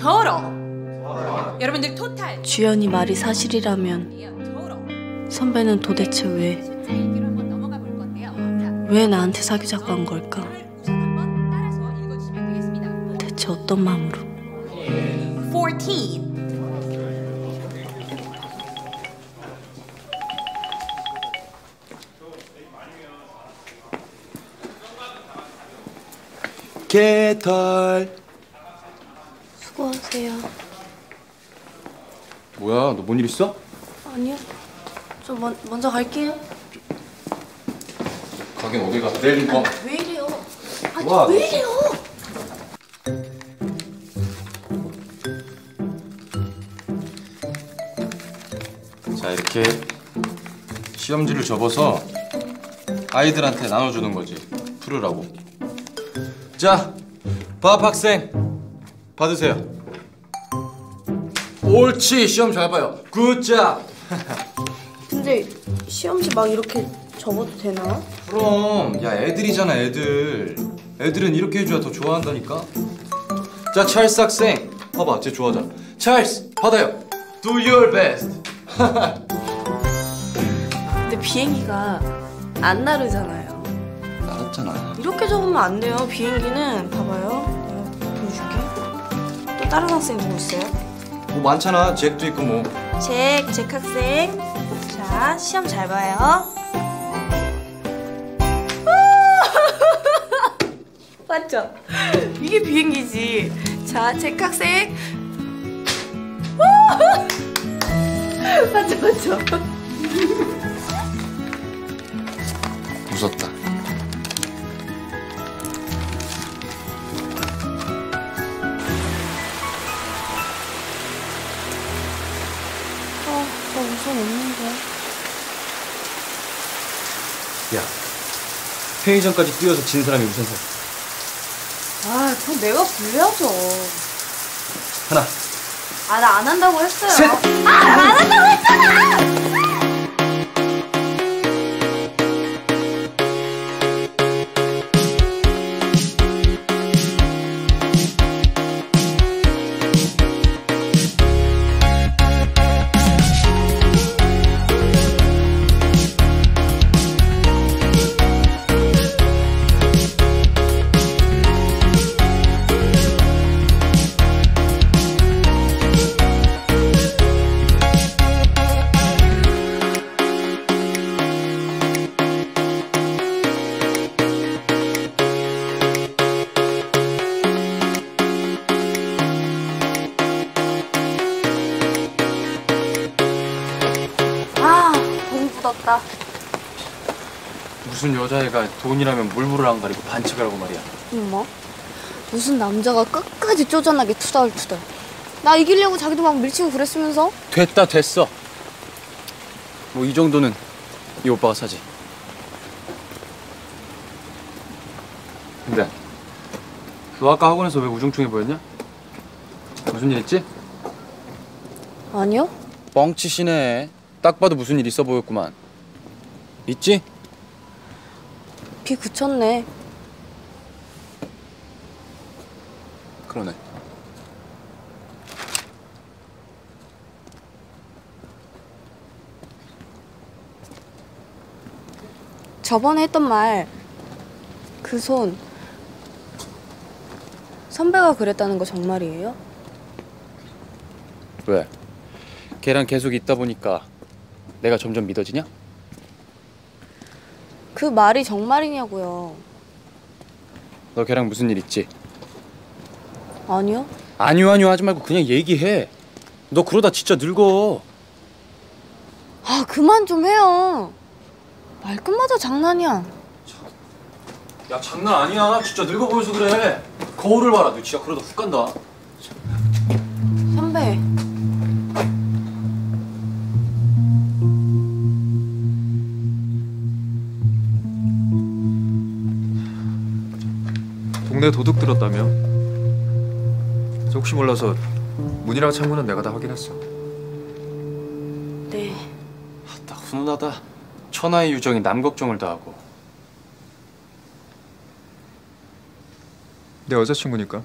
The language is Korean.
total. 여러분들 토탈. 주연이 말이 사실이라면. 선배는 도대체 왜, 왜 나한테 사귀자고 한 걸까? 대체 어떤 마음으로? 14. 개털 수고하세요. 뭐야 너 뭔 일 있어? 아니요. 저 먼, 먼저 갈게요. 가긴 어딜 가 내일 봐왜 이래요? 아니, 와. 왜 이래요? 자 이렇게 시험지를 접어서 아이들한테 나눠주는 거지 풀으라고 자 밥 학생 받으세요 옳지 시험 잘 봐요 굿잡 근데 시험지 막 이렇게 접어도 되나? 그럼 야 애들이잖아 애들 애들은 이렇게 해줘야 더 좋아한다니까 자 찰스 학생 봐봐 쟤 좋아하잖아 찰스 받아요 Do your best 근데 비행기가 안 나르잖아요. 알았잖아 이렇게 적으면 안 돼요. 비행기는 봐봐요. 내가 보여줄게. 또 다른 학생 누구 있어요? 뭐 많잖아 잭도 있고 뭐 잭, 잭 학생. 자, 시험 잘 봐요. 맞죠? 이게 비행기지. 자, 잭 학생. 맞죠, 맞죠? 무섭다 아, 나 우선 없는데. 야 편의점까지 뛰어서 진 사람이 우선 사 아, 그건 내가 불려야죠. 하나 아, 나 안 한다고 했어요. 셋! 아, 안 한다고 했잖아! 아, 묻었다. 무슨 여자애가 돈이라면 물물을 안 가리고 반칙을 하고 말이야 뭐? 무슨 남자가 끝까지 쪼잔하게 투덜투덜. 나 이기려고 자기도 막 밀치고 그랬으면서? 됐다 됐어 뭐 이 정도는 이 오빠가 사지 근데 너 아까 학원에서 왜 우중충해 보였냐? 무슨 일 있지? 아니요. 뻥치시네 딱 봐도 무슨 일 있어 보였구만 있지? 비 그쳤네. 그러네 저번에 했던 말, 그 손. 선배가 그랬다는 거 정말이에요? 왜? 걔랑 계속 있다 보니까 내가 점점 믿어지냐? 그 말이 정말이냐고요. 너 걔랑 무슨 일 있지? 아니요. 아니요 아니요 하지 말고 그냥 얘기해 너 그러다 진짜 늙어 아, 그만 좀 해요. 말끝마다 장난이야. 야 장난 아니야 진짜 늙어 보여서 그래 거울을 봐라 너 진짜 그러다 훅 간다 동네 도둑 들었다며. 저 혹시 몰라서 문이랑 창문은 내가 다 확인했어. 네. 아, 나 훈훈하다. 천하의 유정이 남 걱정을 다 하고. 내 여자친구니까.